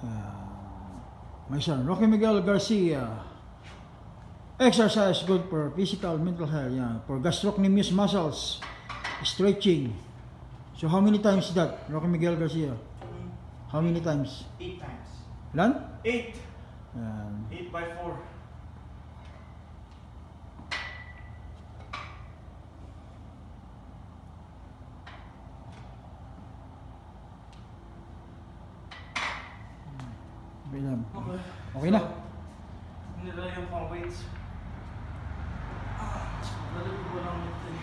Uh, my son, Rocky Miguel Garcia. Exercise good for physical, mental health, yeah. For gastrocnemius muscles, stretching. So how many times is that, Rocky Miguel Garcia? How many times? Eight times. Ilan? Eight. Yan. Eight by four. Okay na. Okay. Okay na. Na yung pang weights. Ah, dali ko lang ito eh.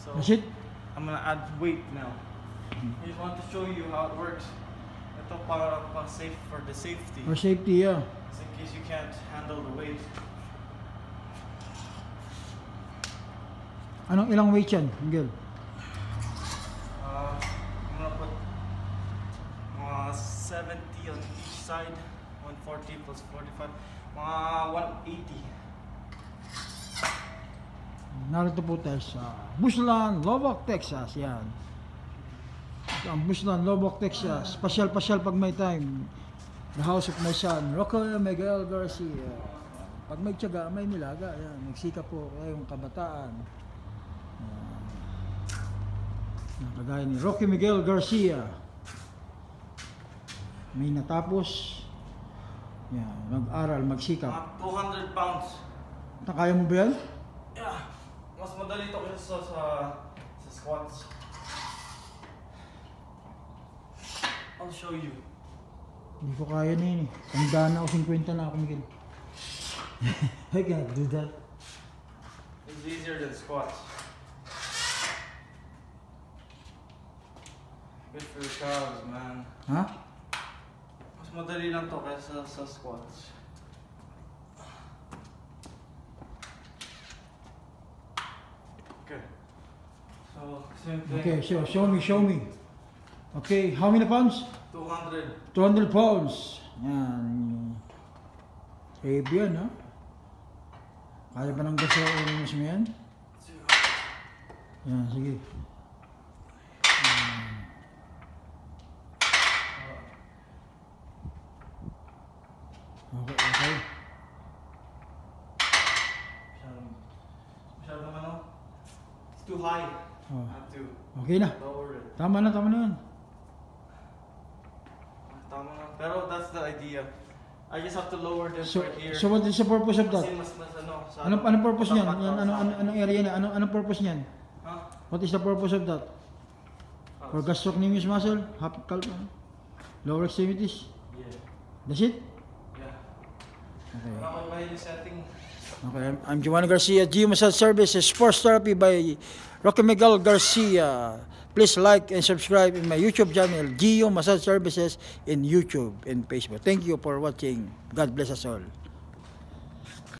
So? I'm gonna add weight now. I just want to show you how it works. Ito para pa safe for the safety. For safety, yeah. Just in case you can't handle the weight. Anong ilang weight yan, Miguel? Uh, I'm gonna put mga 70 on each side. 140 plus 45. Mga 180. Narito po tayo sa Buslan, Lubbock, Texas. Yan. Ito ang Buslan, Lubbock, Texas. Pasyal-pasyal pag may time. The house of my son, Rocco Miguel Garcia. Pag may tiyaga, may nilaga. Yan. Nagsika po kayong kabataan. Yan. Kagaya ni Rocky Miguel Garcia. May natapos. Yan. Nag-aral, magsikap. Mga 200 pounds. Nakaya mo ba yan? Madali to kasi sa, sa, sa squats. I'll show you. Hindi ko kaya na yun eh. Tanda na ako, 50 na ako, Miguel. I can't do that. It's easier than squats. Good for your calves, man. Ha? Mas madali lang to kaysa sa squats. Okay. So, same thing. Okay, so show me, show me. Okay, how many pounds? 200. 200 pounds. Yan. Heavy yan, ha? Kaya ba ng gaso o mas mo yan? Yan, sige. Okay, okay. Too high. Oh, I have to okay na. lower it. Tama na, tama na yan. Tama na. Pero that's the idea. I just have to lower this So, right here. so what is the purpose of that? Kasi mas mas ano, sa Anong, anong purpose niyan? ano, ano, akin. anong area niya? Ano, anong purpose niyan? Ha? What is the purpose of that? Ah, For gastrocnemius muscle, half cal- lower extremities. Yeah. That's it? Yeah. Okay. Ako ba yung setting? Okay, I'm, Giovanni Garcia, Geo Massage Services, Sports Therapy by Rocky Miguel Garcia. Please like and subscribe in my YouTube channel, Geo Massage Services in YouTube and Facebook. Thank you for watching. God bless us all.